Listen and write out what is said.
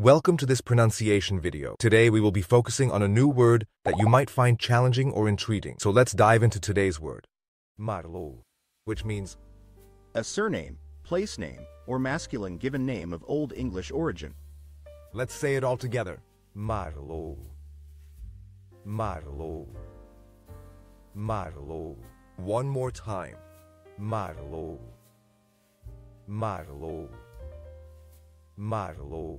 Welcome to this pronunciation video. Today we will be focusing on a new word that you might find challenging or intriguing. So let's dive into today's word. Marlow, which means A surname, place name, or masculine given name of Old English origin. Let's say it all together. Marlow. Marlow. Marlow. One more time. Marlow. Marlow. Marlow.